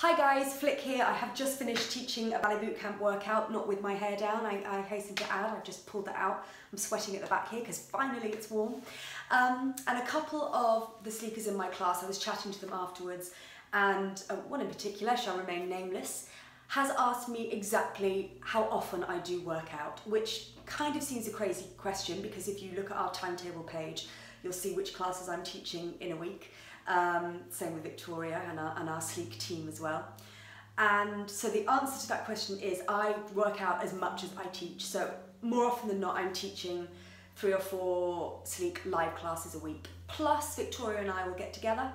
Hi guys, Flik here. I have just finished teaching a ballet bootcamp workout, not with my hair down, I, I hasten to add, I've just pulled that out. I'm sweating at the back here because finally it's warm. Um, and a couple of the sleekers in my class, I was chatting to them afterwards, and uh, one in particular, shall remain nameless, has asked me exactly how often I do workout, which kind of seems a crazy question because if you look at our timetable page, you'll see which classes I'm teaching in a week. Um, same with Victoria and our, and our sleek team as well. And so the answer to that question is I work out as much as I teach. So more often than not, I'm teaching three or four sleek live classes a week. Plus Victoria and I will get together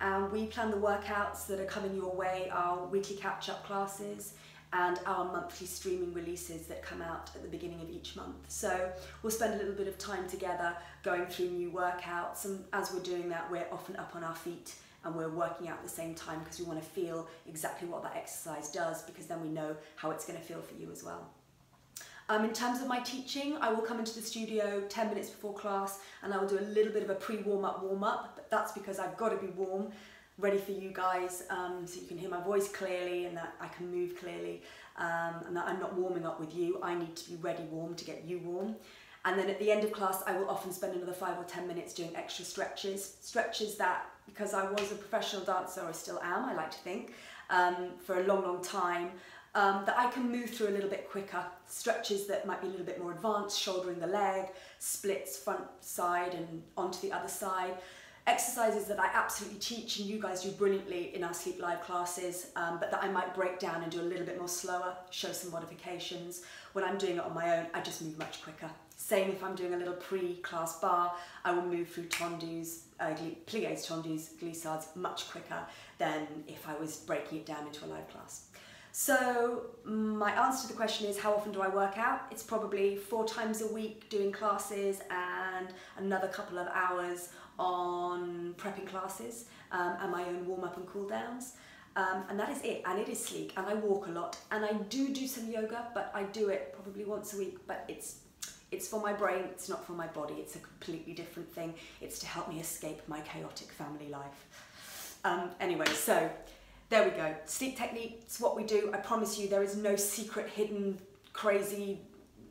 and we plan the workouts that are coming your way, our weekly catch-up classes, and our monthly streaming releases that come out at the beginning of each month. So we'll spend a little bit of time together going through new workouts and as we're doing that we're often up on our feet and we're working out at the same time because we want to feel exactly what that exercise does because then we know how it's going to feel for you as well. Um, in terms of my teaching, I will come into the studio 10 minutes before class and I will do a little bit of a pre-warm-up warm-up, but that's because I've got to be warm ready for you guys um, so you can hear my voice clearly and that I can move clearly um, and that I'm not warming up with you. I need to be ready warm to get you warm. And then at the end of class, I will often spend another five or 10 minutes doing extra stretches. Stretches that, because I was a professional dancer, I still am, I like to think, um, for a long, long time, um, that I can move through a little bit quicker. Stretches that might be a little bit more advanced, shouldering the leg, splits front side and onto the other side exercises that I absolutely teach and you guys do brilliantly in our Sleek Live classes, um, but that I might break down and do a little bit more slower, show some modifications. When I'm doing it on my own, I just move much quicker. Same if I'm doing a little pre-class barre, I will move through tendus, uh, pliés, tendus, glissades much quicker than if I was breaking it down into a live class. So my answer to the question is how often do I work out? It's probably four times a week doing classes and another couple of hours on prepping classes um, and my own warm up and cool downs. Um, and that is it, and it is sleek, and I walk a lot, and I do do some yoga, but I do it probably once a week, but it's it's for my brain, it's not for my body, it's a completely different thing. It's to help me escape my chaotic family life. Um, anyway, so there we go. Sleek technique, it's what we do. I promise you there is no secret, hidden, crazy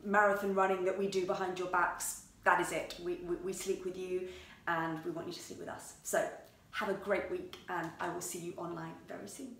marathon running that we do behind your backs. That is it. We, we, we sleek with you and we want you to sleek with us. So have a great week and I will see you online very soon.